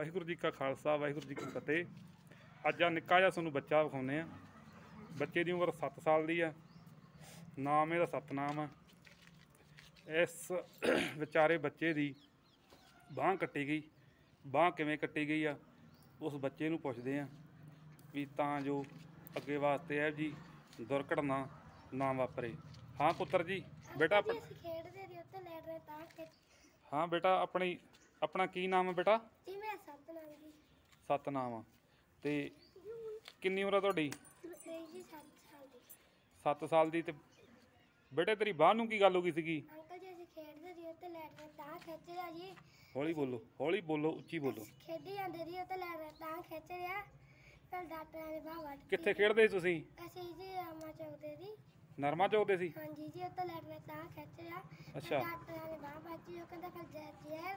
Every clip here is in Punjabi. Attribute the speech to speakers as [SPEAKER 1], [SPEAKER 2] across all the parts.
[SPEAKER 1] ਵਾਹਿਗੁਰੂ ਜੀ ਕਾ ਖਾਲਸਾ ਵਾਹਿਗੁਰੂ ਜੀ ਕੀ ਫਤਿਹ। ਅੱਜ ਆ ਨਿੱਕਾ ਜਿਹਾ ਤੁਹਾਨੂੰ ਬੱਚਾ ਵਿਖਾਉਨੇ ਆ ਬੱਚੇ ਦੀ ਉਮਰ 7 ਸਾਲ ਦੀ ਆ। ਨਾਮ ਇਹਦਾ ਸਤਨਾਮ ਆ। ਇਸ ਵਿਚਾਰੇ ਬੱਚੇ ਦੀ ਬਾਹ ਕੱਟੀ ਗਈ। ਬਾਹ ਕਿਵੇਂ ਕੱਟੀ ਗਈ ਆ ਉਸ ਬੱਚੇ ਨੂੰ ਪੁੱਛਦੇ ਆ ਵੀ ਤਾਂ ਜੋ ਅੱਗੇ ਵਾਸਤੇ ਇਹ ਜੀ ਦੁਰਘਟਨਾ ਨਾ ਵਾਪਰੇ। ਹਾਂ ਪੁੱਤਰ ਜੀ ਬੇਟਾ
[SPEAKER 2] ਖੇਡਦੇ ਸੀ ਉੱਤੇ ਲੈਟ ਰਹੇ ਤਾਂ ਕਿ
[SPEAKER 1] ਹਾਂ ਬੇਟਾ ਆਪਣੀ ਆਪਣਾ ਕੀ ਨਾਮ ਹੈ ਬੇਟਾ?
[SPEAKER 2] ਜੀ ਮੈਂ ਸੱਤ ਨਾਲ ਜੀ।
[SPEAKER 1] ਸਤਨਾਮ। ਤੇ ਕਿੰਨੀ ਉਮਰ ਆ ਤੁਹਾਡੀ?
[SPEAKER 2] ਮੇਰੀ ਜੀ ਸਾਲ ਦੀ।
[SPEAKER 1] 7 ਸਾਲ ਦੀ ਤੇ ਬੇਟੇ ਤੇਰੀ ਬਾਹ ਨੂੰ ਕੀ ਗੱਲ ਹੋ ਗਈ ਸੀਗੀ?
[SPEAKER 2] ਅੰਕਲ ਜੀ ਅਸੀਂ ਖੇਡਦੇ ਸੀ ਉੱਤੇ ਲੈਟ ਰਹੇ ਤਾਂ ਖਿੱਚ ਰਿਹਾ ਜੀ।
[SPEAKER 1] ਹੌਲੀ ਬੋਲੋ ਹੌਲੀ ਬੋਲੋ ਉੱਚੀ ਬੋਲੋ।
[SPEAKER 2] ਖੇਡੀ ਜਾਂਦੇ ਸੀ ਉੱਤੇ ਲੈਟ ਰਹੇ ਤਾਂ ਖਿੱਚ ਰਿਹਾ। ਫਿਰ ਡਾਕਟਰਾਂ ਨੇ ਬਾਹ ਵੱਢ
[SPEAKER 1] ਕਿੱਥੇ ਖੇਡਦੇ ਸੀ ਤੁਸੀਂ?
[SPEAKER 2] ਅਸੀਂ ਜੀ ਰਾਮਾ ਚੌਕਦੇ ਸੀ
[SPEAKER 1] ਨਰਮਾ ਚੌਕਦੇ ਸੀ?
[SPEAKER 2] ਹਾਂਜੀ ਜੀ ਉੱਤੇ ਲੈਟ ਰਹੇ ਤਾਂ ਖਿੱਚ ਫਿਰ
[SPEAKER 1] ਅੱਛਾ।
[SPEAKER 2] ਡਾਕਟਰਾਂ ਨੇ ਬਾਹ ਵੱਢੀ ਉਹ ਕਹਿੰਦਾ ਫਿਰ ਜ਼ਹਿਰ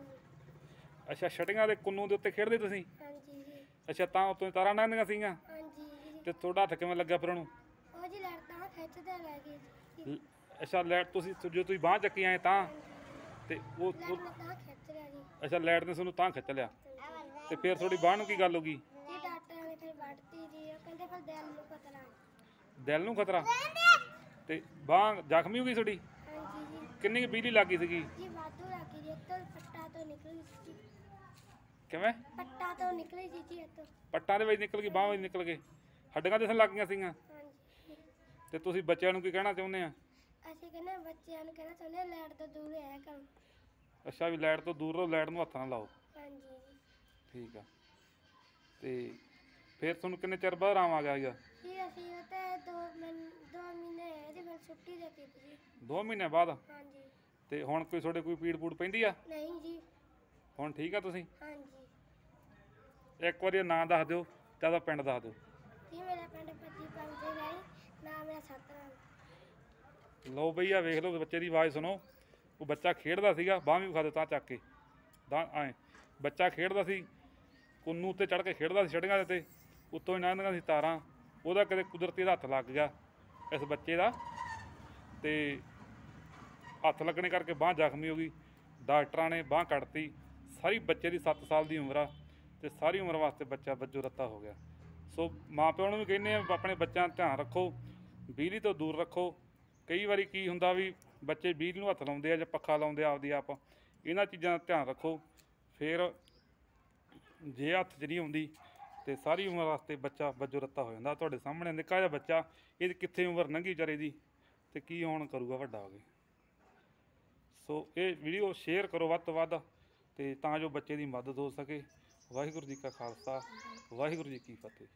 [SPEAKER 2] ਦਨ
[SPEAKER 1] ਅੱਛਾ ਛਟੀਆਂ ਦੇ ਕੁੰਨੂ ਦੇ ਉੱਤੇ ਖੇਡਦੇ ਤੁਸੀਂ?
[SPEAKER 2] ਹਾਂਜੀ ਜੀ।
[SPEAKER 1] ਅੱਛਾ ਤਾਂ ਉੱਤੋਂ ਤਾਰਾਂ ਲੰਘਦੀਆਂ ਸੀਗੀਆਂ?
[SPEAKER 2] ਹਾਂਜੀ ਜੀ।
[SPEAKER 1] ਤੇ ਤੁਹਾਡਾ ਹੱਥ ਕਿਵੇਂ ਲੱਗਾ ਫਿਰ ਉਹਨੂੰ?
[SPEAKER 2] ਉਹ ਜੀ ਤਾਂ ਖਿੱਚਦੇ ਰਹਿ ਗਏ ਜੀ।
[SPEAKER 1] ਲ- ਅੱਛਾ ਲੈਟ ਤੁਸੀਂ ਜੋ ਤੁਸੀਂ ਬਾਹ ਚੱਕੀ ਆਏ ਤਾਂ? ਤੇ ਉਹ
[SPEAKER 2] ਲੈਟ
[SPEAKER 1] ਉਹ-
[SPEAKER 2] ਨੇ ਤਾਂ ਖਿੱਚ ਰਿਹਾ ਜੀ।
[SPEAKER 1] ਅੱਛਾ ਲੈਟ ਨੇ ਤੁਹਾਨੂੰ ਤਾਂ ਖਿੱਚ ਲਿਆ? ਤੇ ਫਿਰ ਤੁਹਾਡੀ ਬਾਹ ਨੂੰ ਕੀ ਗੱਲ ਹੋ ਗਈ?
[SPEAKER 2] ਜੀ ਡਾਕਟਰਾਂ ਨੇ ਫਿਰ ਵੱਢਤੀ ਜੀ। ਉਹ ਕਹਿੰਦੇ ਫਿਰ ਦਿਲ ਨੂੰ ਖਤਰਾ
[SPEAKER 1] ਦਿਲ ਨੂੰ ਖਤਰਾ? ਤੇ ਬਾਹ ਜ਼ਖਮੀ ਹੋ ਗਈ ਤੁਹਾਡੀ?
[SPEAKER 2] ਹਾਂਜੀ ਜੀ।
[SPEAKER 1] ਕਿੰਨੀ ਕੁ ਬਿਜਲੀ ਲੱਗੀ ਸੀਗੀ?
[SPEAKER 2] ਜੀ ਵਾਧੂ ਲੱਗੀ ਜੀ। ਤੋਂ ਪੱਟਾ ਤੋਂ ਨਿਕਲੀ ਸੀ ਜੀ
[SPEAKER 1] ਕਿਵੇਂ?
[SPEAKER 2] ਪੱਟਾ ਤੋਂ ਨਿਕਲੀ ਸੀ ਜੀ ਇੱਥੋਂ।
[SPEAKER 1] ਪੱਟਾਂ ਦੇ ਵਿੱਚ ਨਿਕਲ ਗਈ ਬਾਹਾਂ ਵਿੱਚ ਨਿਕਲ ਗਏ ਹੱਡੀਆਂ ਤੇ ਲੱਗ ਗਈਆਂ ਸੀਗੀਆਂ।
[SPEAKER 2] ਹਾਂਜੀ।
[SPEAKER 1] ਤੇ ਤੁਸੀਂ ਬੱਚਿਆਂ ਨੂੰ ਕੀ ਕਹਿਣਾ ਚਾਹੁੰਦੇ ਆ?
[SPEAKER 2] ਅਸੀਂ ਕਹਿੰਦੇ ਹਾਂ ਬੱਚਿਆਂ ਨੂੰ ਕਹਿਣਾ ਚਾਹੁੰਦੇ ਹਾਂ ਲੈਟ ਤੋਂ ਦੂਰ ਰਹਿ ਕਰੋ।
[SPEAKER 1] ਅੱਛਾ ਵੀ ਲਾਈਟ ਤੋਂ ਦੂਰ ਰਹੋ ਲਾਈਟ ਨੂੰ ਹੱਥ ਨਾ ਲਾਓ।
[SPEAKER 2] ਹਾਂਜੀ।
[SPEAKER 1] ਠੀਕ ਆ। ਤੇ ਫਿਰ ਤੁਹਾਨੂੰ ਕਿੰਨੇ ਚਿਰ ਬਾਅਦ ਆਰਾਮ ਆ ਗਿਆ ਸੀਗਾ?
[SPEAKER 2] ਜੀ ਅਸੀਂ ਉਹ ਤੇ ਦੋ ਮਹੀਨੇ ਦੋ ਮਹੀਨੇ ਹੋਏ ਜੀ ਫਿਰ ਛੁੱਟੀ ਦੇ ਦਿੱਤੀ ਜੀ
[SPEAKER 1] 2 ਮਹੀਨੇ ਬਾਅਦ?
[SPEAKER 2] ਹਾਂਜੀ।
[SPEAKER 1] ਤੇ ਹੁਣ ਕੋਈ ਤੁਹਾਡੇ ਕੋਈ ਪੀੜ ਪੂੜ ਪੈਂਦੀ ਆ?
[SPEAKER 2] ਨਹੀਂ ਜੀ।
[SPEAKER 1] ਹੁਣ ਠੀਕ ਆ ਤੁਸੀਂ?
[SPEAKER 2] ਹਾਂਜੀ।
[SPEAKER 1] ਇੱਕ ਵਾਰੀ ਨਾਂ ਦੱਸ ਦਿਓ ਤੇ ਆਪਦਾ ਪਿੰਡ ਦੱਸ ਦਿਓ।
[SPEAKER 2] ਜੀ ਮੇਰਾ ਪਿੰਡ ਪੱਜੀ ਪੰਜੇ ਗਈ ਨਾਮ ਮੇਰਾ ਸਤਨਾਮ।
[SPEAKER 1] ਲਓ ਬਈ ਆ ਵੇਖ ਲਓ ਬੱਚੇ ਦੀ ਆਵਾਜ਼ ਸੁਣੋ। ਉਹ ਬੱਚਾ ਖੇਡਦਾ ਸੀਗਾ ਬਾਹ ਵੀ ਵਿਖਾ ਤਾਂ ਚੱਕ ਕੇ। ਤਾਂ ਐ ਬੱਚਾ ਖੇਡਦਾ ਸੀ ਕੁੰਨੂ ਉੱਤੇ ਚੜ ਕੇ ਖੇਡਦਾ ਸੀ ਛੜੀਆਂ ਦੇ ਤੇ ਉੱਤੋਂ ਹੀ ਲੰਘਦੀਆਂ ਸੀ ਤਾਰਾਂ ਉਹਦਾ ਕਦੇ ਕੁਦਰਤੀ ਦਾ ਹੱਥ ਲੱਗ ਗਿਆ ਇਸ ਬੱਚੇ ਦਾ। ਤੇ ਹੱਥ ਲੱਗਣੇ ਕਰਕੇ ਬਾਹ ਜ਼ਖਮੀ ਹੋ ਗਈ, ਡਾਕਟਰਾਂ ਨੇ ਬਾਹ ਕੱਢਤੀ, ਸਾਰੀ ਬੱਚੇ ਦੀ 7 ਸਾਲ ਦੀ ਉਮਰ ਆ ਤੇ ਸਾਰੀ ਉਮਰ ਵਾਸਤੇ ਬੱਚਾ ਵੱਜੋ ਰੱਤਾ ਹੋ ਗਿਆ। ਸੋ ਮਾਪਿਆਂ ਨੂੰ ਵੀ ਕਹਿੰਦੇ ਆ, ਆਪਣੇ ਬੱਚਿਆਂ ਦਾ ਧਿਆਨ ਰੱਖੋ, ਬਿਜਲੀ ਤੋਂ ਦੂਰ ਰੱਖੋ। ਕਈ ਵਾਰੀ ਕੀ ਹੁੰਦਾ ਵੀ ਬੱਚੇ ਬਿਜਲੀ ਨੂੰ ਹੱਥ ਲਾਉਂਦੇ ਆ ਜਾਂ ਪੱਖਾ ਲਾਉਂਦੇ ਆ ਆਪਦੀ ਆਪ, ਇਹਨਾਂ ਚੀਜ਼ਾਂ ਦਾ ਧਿਆਨ ਰੱਖੋ। ਫਿਰ ਜੇ ਹੱਥ 'ਚ ਨਹੀਂ ਆਉਂਦੀ ਤੇ ਸਾਰੀ ਉਮਰ ਵਾਸਤੇ ਬੱਚਾ ਵੱਜੋ ਰੱਤਾ ਹੋ ਜਾਂਦਾ। ਤੁਹਾਡੇ ਸਾਹਮਣੇ ਨਿੱਕਾ ਜਿਹਾ ਬੱਚਾ ਇਹਦੀ ਕਿੱਥੇ ਉਮਰ ਲੰਘੀ ਵਿਚਾਰੇ ਦੀ ਤੇ ਕੀ ਹੁਣ ਕਰੂਗਾ ਵੱਡਾ ਹੋ ਕੇ? ਸੋ ਇਹ ਵੀਡੀਓ ਸ਼ੇਅਰ ਕਰੋ ਵੱਧ ਤੋਂ ਵੱਧ ਤੇ ਤਾਂ ਜੋ ਬੱਚੇ ਦੀ ਮਦਦ ਹੋ ਸਕੇ। ਵਾਹਿਗੁਰੂ ਜੀ ਕਾ ਖਾਲਸਾ, ਵਾਹਿਗੁਰੂ ਜੀ ਕੀ ਫਤਿਹ।